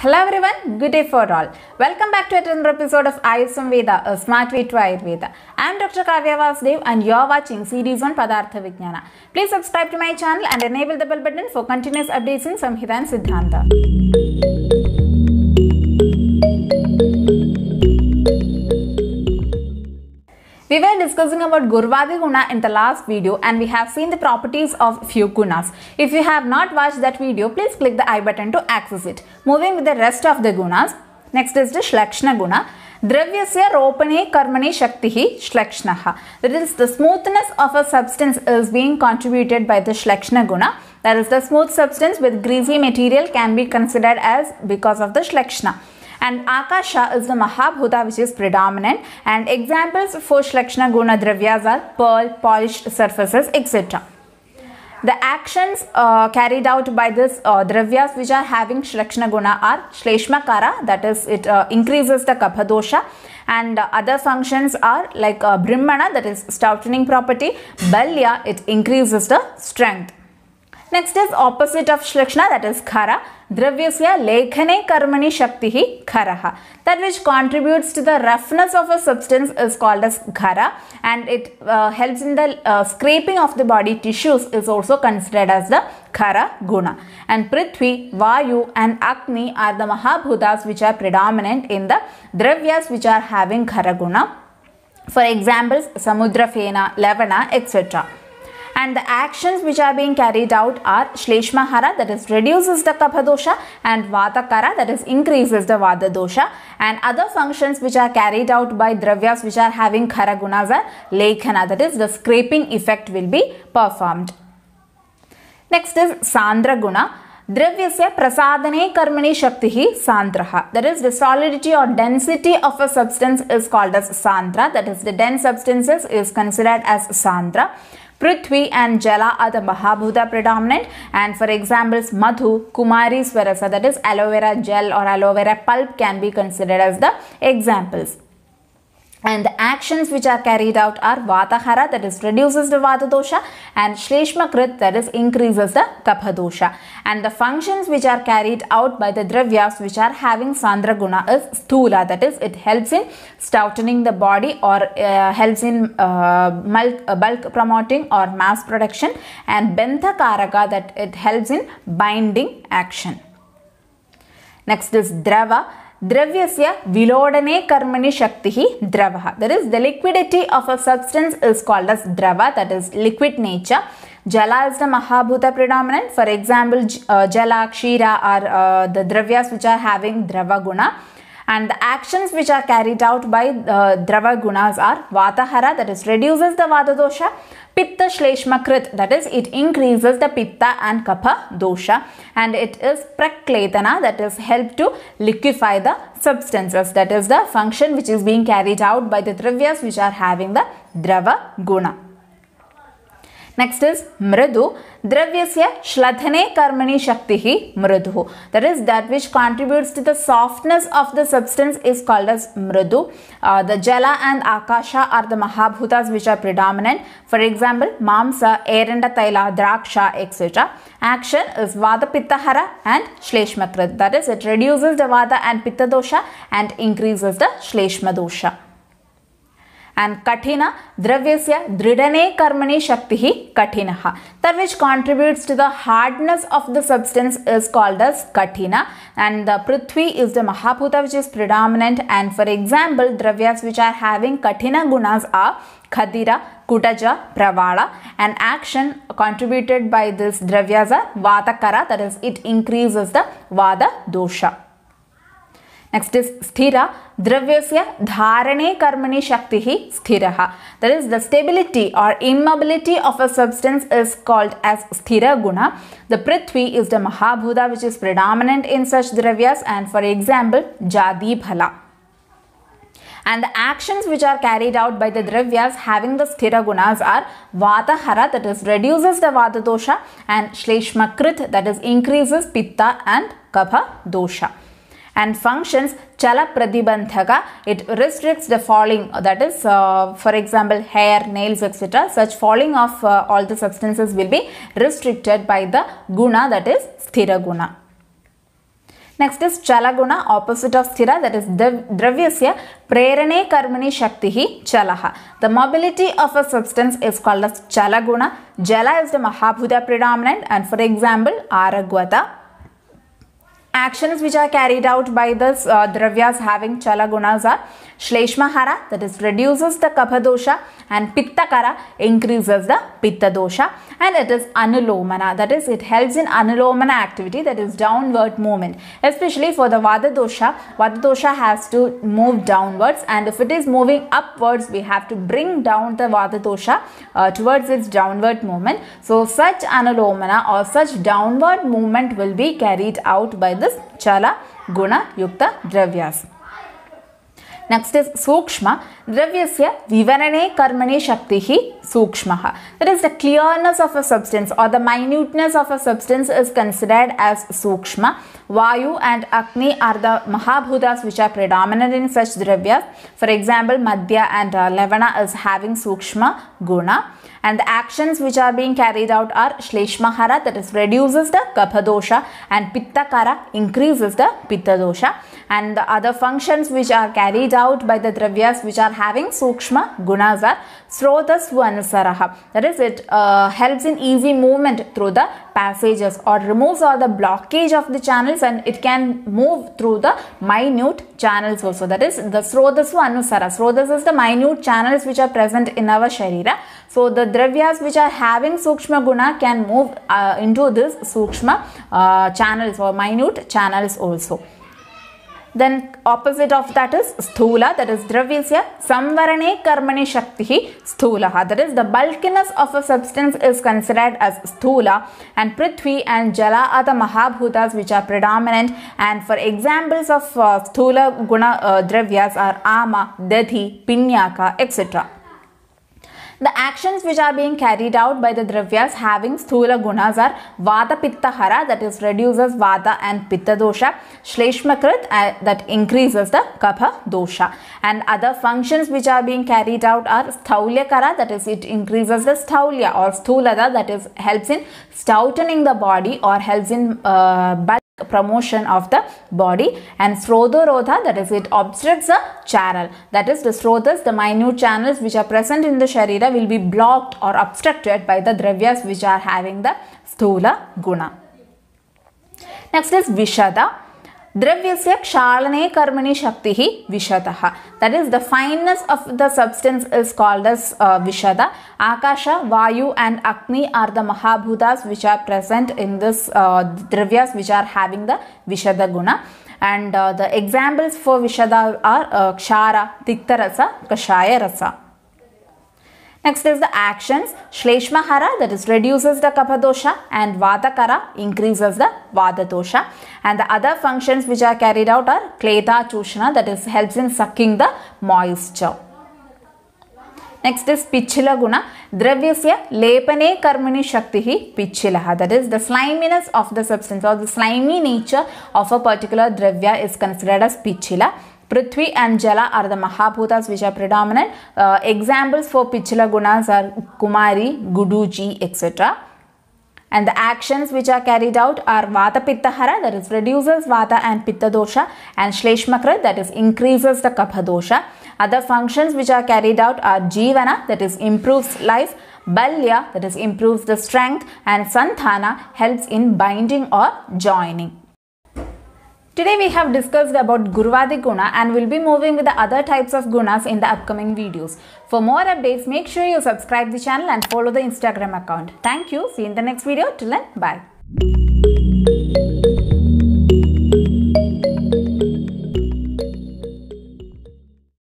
Hello everyone, good day for all. Welcome back to another episode of Ayursamveda, a smart way to Ayurveda. I am Dr. Kavya Vasudev and you are watching series on Padartha Vijnana. Please subscribe to my channel and enable the bell button for continuous updates in Samhita and Siddhanta. Discussing about Gurvadi Guna in the last video and we have seen the properties of few gunas. If you have not watched that video, please click the I button to access it. Moving with the rest of the gunas. Next is the Shlakshna Guna. Dravyasya ropane karmani shaktihi shlakshnaha. That is the smoothness of a substance is being contributed by the Shlakshna Guna. That is the smooth substance with greasy material can be considered as because of the Shlakshna and akasha is the mahabhuta which is predominant. And examples for shlakshna guna dravyas are pearl polished surfaces etc the actions uh, carried out by this uh, dravyas which are having shlakshna guna are shleshmakara that is it uh, increases the kapha dosha and other functions are like uh, brahmana that is stoutening property. Balya it increases the strength Next is opposite of shlakshna that is khara. Dravyasya lekhane karmani shaktihi kharaha. That which contributes to the roughness of a substance is called as khara and it uh, helps in the uh, scraping of the body tissues is also considered as the khara guna. And prithvi, vayu and agni are the mahabhutas which are predominant in the dravyas which are having khara guna. For examples, samudra fena, lavana, etc and the actions which are being carried out are Shleshmahara that is reduces the Kapha dosha and Vatakara that is increases the Vada dosha and other functions which are carried out by Dravyas which are having Khara gunas are Lekhana that is the scraping effect will be performed. Next is Sandra guna. द्रव्यस्य प्रसादने कर्मणि शक्तिः सान्द्रः that is the solidity or density of a substance is called as sandra that is the dense substances is considered as sandra Prithvi and Jala are the Mahabhuta predominant and for examples Madhu, Kumari Swarasa that is aloe vera gel or aloe vera pulp can be considered as the examples. And the actions which are carried out are Vatahara that is reduces the Vata dosha and Shleshmakrit that is increases the Kapha dosha. And the functions which are carried out by the Dravyas which are having Sandra guna is Sthula that is it helps in stoutening the body or uh, helps in uh, bulk, uh, bulk promoting or mass production and Bentha Karaka that it helps in binding action. Next is Drava द्रव्य विलोडने कर्मणि शक्ति द्रव. Liquidity of a substance is called as drava that is liquid nature jala is the mahabhuta predominant for example jala kshira are the dravyas which are having drava guna and the actions which are carried out by uh, drava gunas are vata hara that is reduces the vata pitta shleshmakrit that is it increases the pitta and kapha dosha and it is prakletana that is help to liquefy the substances that is the function which is being carried out by the dravyas which are having the drava guna Next is mridu. Dravyasya shladhane karmani shaktihi mridu. That is that which contributes to the softness of the substance is called as mridu. Uh, the jala and akasha are the mahabhutas which are predominant. For example, mamsa, eranda taila, draksha, etc. Action is vada pittahara and shleshmakrit. That is it reduces the vada and pitta dosha and increases the shleshma dosha. And kathina dravyasya dridane karmani shaktihi kathinaha. That which contributes to the hardness of the substance is called as kathina. And the prithvi is the mahabhuta which is predominant. And for example dravyas which are having kathina gunas are khadira kutaja pravala. And action contributed by this dravyas are vatakara that is it increases the vada dosha Next is sthira. Dravyasya dharane karmani shaktihi sthiraha. That is the stability or immobility of a substance is called as sthira guna. The prithvi is the mahabhuta which is predominant in such dravyas and for example jadi bhala. And the actions which are carried out by the dravyas having the sthira gunas are vata vatahara that is reduces the vata dosha and shleshmakrit that is increases pitta and kapha dosha and functions chala pradibandhaka it restricts the falling that is uh, for example hair nails etc such falling of uh, all the substances will be restricted by the guna that is sthira guna Next is Chalaguna, opposite of Sthira, that is Dravyasya Prerane Karmani Shaktihi Chalaha. The mobility of a substance is called as Chalaguna. Jala is the Mahabhuta predominant and for example, Aragvata. Actions which are carried out by the uh, Dravyas having Chala gunas are Shleshmahara that is reduces the Kapha dosha and Pittakara increases the Pitta dosha and it is Anulomana that is it helps in Anulomana activity that is downward movement. Especially for the Vada dosha Vada dosha has to move downwards and if it is moving upwards we have to bring down the Vada dosha uh, towards its downward movement. So such Anulomana or such downward movement will be carried out by this Chala Guna Yukta Dravyas. Next is Sukshma. Dravyasya Vivarane Karmani Shaktihi Sukshmaha. That is the clearness of a substance or the minuteness of a substance is considered as Sukshma. Vayu and Agni are the Mahabhutas which are predominant in such Dravyas. For example, Madhya and uh, Levana is having Sukshma Guna and the actions which are being carried out are Shleshmahara that is reduces the Kapha dosha and Pittakara increases the Pitta dosha and the other functions which are carried out by the Dravyas which are having Sukshma gunas are Srotasvanusaraha that is it uh, helps in easy movement through the passages or removes all the blockage of the channels and it can move through the minute channels also that is the Srodasva Anusara. Srodas is the minute channels which are present in our Sharira. So the Dravyas which are having Sukshma Guna can move uh, into this Sukshma uh, channels or minute channels also. Then opposite of that is sthula, that is dravyasya samvarane karmani shaktihi sthulaha. That is the bulkiness of a substance is considered as sthula and prithvi and jala are the mahabhutas which are predominant and for examples of uh, sthula guna uh, dravyas are ama, dadhi, pinyaka etc. The actions which are being carried out by the dravyas having sthula gunas are Vata Pitta Hara that is reduces Vata and Pitta dosha, Shleshmakrit uh, that increases the Kapha dosha. And other functions which are being carried out are Kara that is it increases the Staulya or Sthulada that is helps in stoutening the body or helps in uh, promotion of the body. And Srodhorodha that is it obstructs the channel. That is the Srodhas the minute channels which are present in the Sharira will be blocked or obstructed by the Dravyas which are having the Sthula Guna. Next is Vishada Dravyasya kshalane karmani shaktihi vishataha. That is the fineness of the substance is called as uh, vishada. Akasha, Vayu and Agni are the Mahabhutas which are present in this uh, dravyas which are having the vishada guna. And uh, the examples for vishada are uh, kshara, tiktarasa, kashaya rasa. Next is the actions. Shleshmahara that is reduces the kapha and Vatakara increases the Vata. And the other functions which are carried out are Kleta Chushna that is helps in sucking the moisture. Next is Pichila Guna. Dravyasya lepane karmani shaktihi pichilaha. That is the sliminess of the substance or the slimy nature of a particular dravya is considered as pichila. Prithvi and Jala are the Mahabhutas which are predominant. Uh, examples for Pichila Gunas are Kumari, Guduji, etc. And the actions which are carried out are Vata Pitta Hara that is reduces Vata and Pitta dosha and Shleshmakra that is increases the Kapha dosha. Other functions which are carried out are Jivana that is improves life, Balya that is improves the strength and Santhana helps in binding or joining. Today we have discussed about Gurvadi Guna and we'll be moving with the other types of Gunas in the upcoming videos. For more updates, make sure you subscribe the channel and follow the Instagram account. Thank you. See you in the next video. Till then, bye.